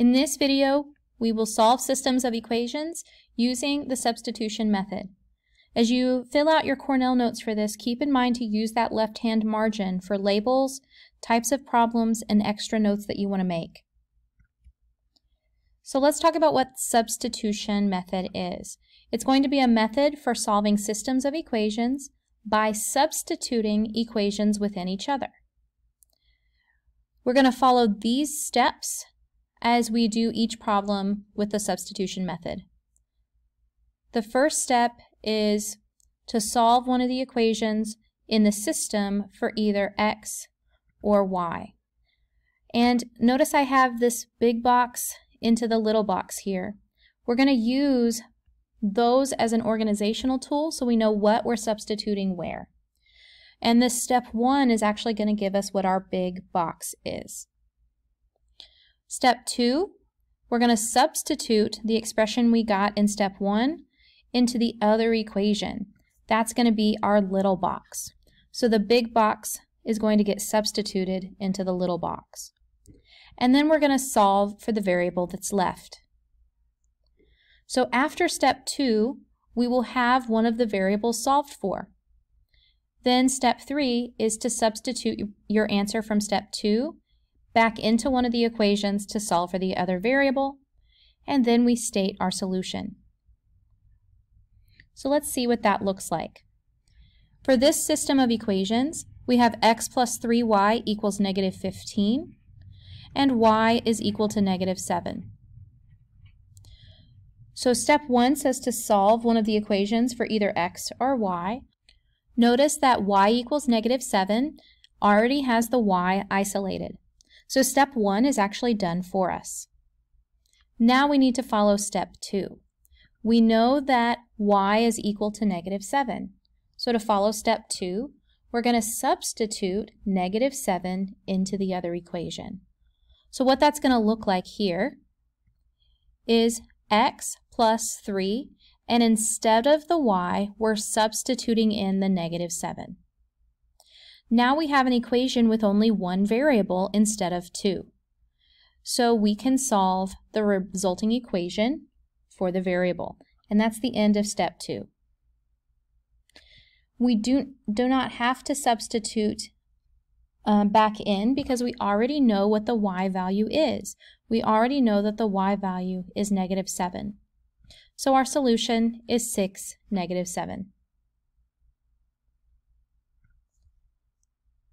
In this video, we will solve systems of equations using the substitution method. As you fill out your Cornell notes for this, keep in mind to use that left-hand margin for labels, types of problems, and extra notes that you want to make. So let's talk about what substitution method is. It's going to be a method for solving systems of equations by substituting equations within each other. We're going to follow these steps as we do each problem with the substitution method. The first step is to solve one of the equations in the system for either x or y. And notice I have this big box into the little box here. We're going to use those as an organizational tool so we know what we're substituting where. And this step one is actually going to give us what our big box is. Step two, we're going to substitute the expression we got in step one into the other equation. That's going to be our little box. So the big box is going to get substituted into the little box. And then we're going to solve for the variable that's left. So after step two, we will have one of the variables solved for. Then step three is to substitute your answer from step two back into one of the equations to solve for the other variable, and then we state our solution. So let's see what that looks like. For this system of equations, we have x plus 3y equals negative 15, and y is equal to negative 7. So step one says to solve one of the equations for either x or y. Notice that y equals negative 7 already has the y isolated. So step one is actually done for us. Now we need to follow step two. We know that y is equal to negative 7. So to follow step two, we're going to substitute negative 7 into the other equation. So what that's going to look like here is x plus 3 and instead of the y, we're substituting in the negative 7. Now we have an equation with only one variable instead of two. So we can solve the resulting equation for the variable, and that's the end of step two. We do, do not have to substitute um, back in because we already know what the y value is. We already know that the y value is negative 7. So our solution is 6, negative 7.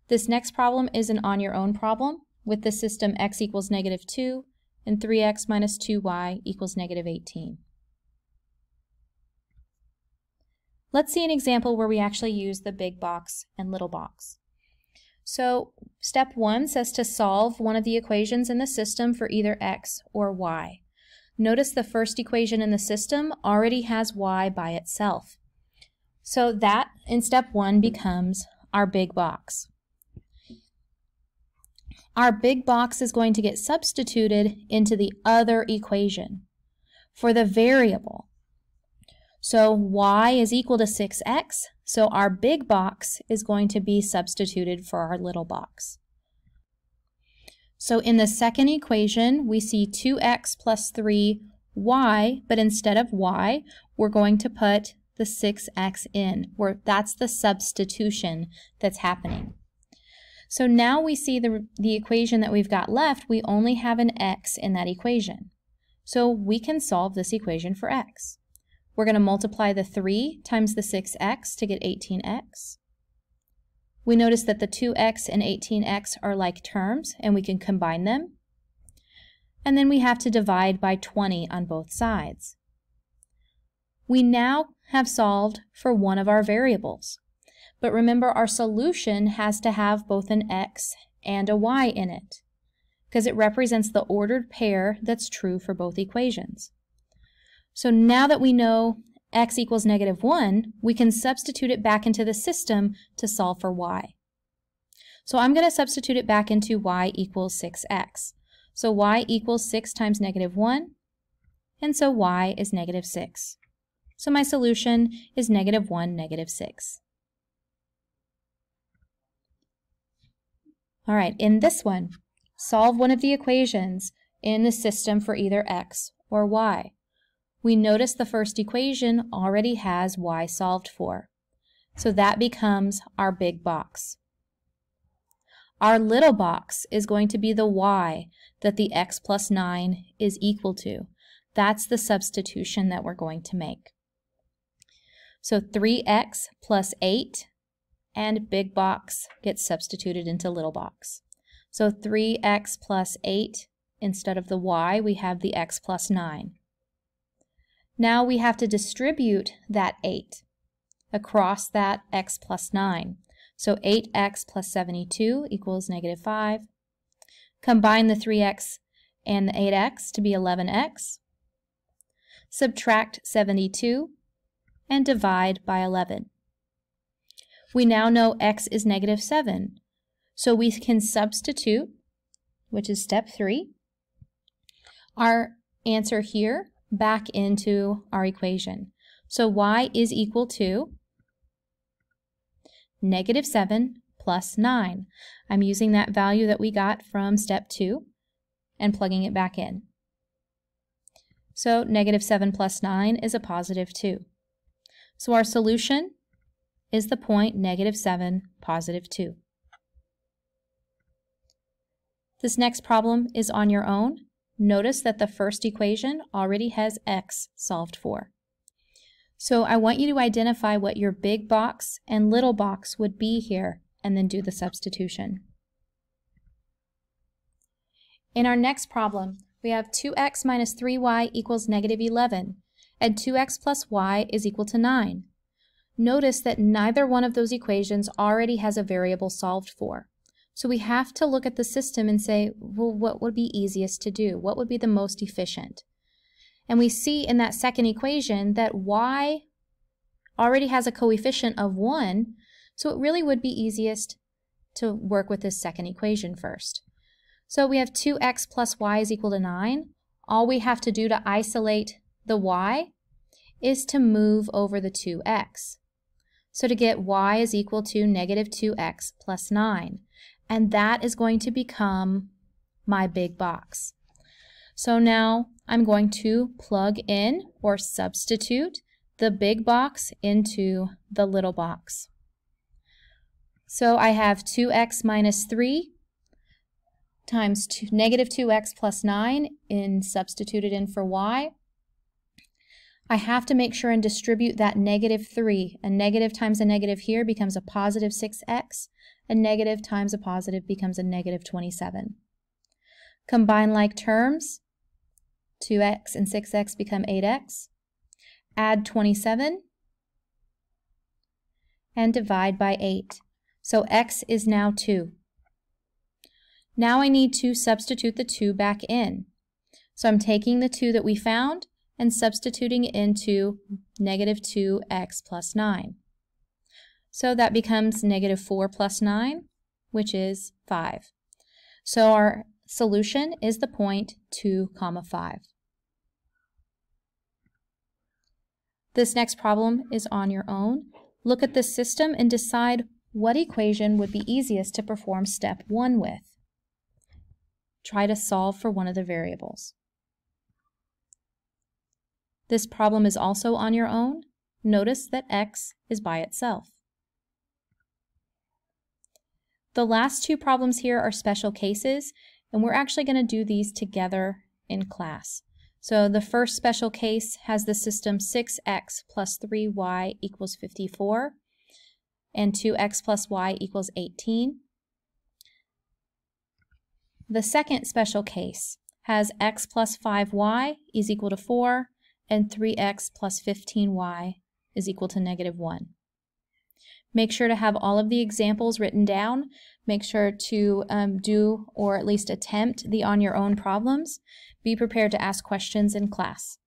This next problem is an on your own problem with the system x equals negative 2 and 3x minus 2y equals negative 18. Let's see an example where we actually use the big box and little box. So step one says to solve one of the equations in the system for either x or y. Notice the first equation in the system already has y by itself. So that, in step one, becomes our big box. Our big box is going to get substituted into the other equation for the variable. So y is equal to 6x, so our big box is going to be substituted for our little box. So in the second equation, we see 2x plus 3y, but instead of y, we're going to put the 6x in. Where that's the substitution that's happening. So now we see the, the equation that we've got left, we only have an x in that equation. So we can solve this equation for x. We're going to multiply the 3 times the 6x to get 18x. We notice that the 2x and 18x are like terms, and we can combine them. And then we have to divide by 20 on both sides. We now have solved for one of our variables. But remember, our solution has to have both an x and a y in it, because it represents the ordered pair that's true for both equations. So now that we know x equals negative 1, we can substitute it back into the system to solve for y. So I'm going to substitute it back into y equals 6x. So y equals 6 times negative 1, and so y is negative 6. So my solution is negative 1, negative 6. All right, in this one, solve one of the equations in the system for either x or y. We notice the first equation already has y solved for. So that becomes our big box. Our little box is going to be the y that the x plus 9 is equal to. That's the substitution that we're going to make. So 3x plus 8 and big box gets substituted into little box. So 3x plus 8, instead of the y, we have the x plus 9. Now we have to distribute that 8 across that x plus 9. So 8x plus 72 equals negative 5. Combine the 3x and the 8x to be 11x. Subtract 72 and divide by 11. We now know x is negative 7, so we can substitute, which is step 3, our answer here back into our equation. So y is equal to negative 7 plus 9. I'm using that value that we got from step 2 and plugging it back in. So negative 7 plus 9 is a positive 2. So our solution is the point negative 7, positive 2. This next problem is on your own. Notice that the first equation already has x solved for. So I want you to identify what your big box and little box would be here and then do the substitution. In our next problem, we have 2x minus 3y equals negative 11, and 2x plus y is equal to 9. Notice that neither one of those equations already has a variable solved for. So we have to look at the system and say, well, what would be easiest to do? What would be the most efficient? And we see in that second equation that y already has a coefficient of 1, so it really would be easiest to work with this second equation first. So we have 2x plus y is equal to 9. All we have to do to isolate the y is to move over the 2x. So to get y is equal to negative 2x plus 9. And that is going to become my big box. So now I'm going to plug in or substitute the big box into the little box. So I have 2x minus 3 times two, negative 2x plus 9 in substituted in for y. I have to make sure and distribute that negative 3. A negative times a negative here becomes a positive 6x. A negative times a positive becomes a negative 27. Combine like terms. 2x and 6x become 8x. Add 27 and divide by 8. So x is now 2. Now I need to substitute the 2 back in. So I'm taking the 2 that we found and substituting into negative 2x plus 9. So that becomes negative 4 plus 9, which is 5. So our solution is the point 2 comma 5. This next problem is on your own. Look at this system and decide what equation would be easiest to perform step 1 with. Try to solve for one of the variables. This problem is also on your own. Notice that x is by itself. The last two problems here are special cases, and we're actually going to do these together in class. So the first special case has the system 6x plus 3y equals 54, and 2x plus y equals 18. The second special case has x plus 5y is equal to 4, and 3x plus 15y is equal to negative 1. Make sure to have all of the examples written down. Make sure to um, do or at least attempt the on your own problems. Be prepared to ask questions in class.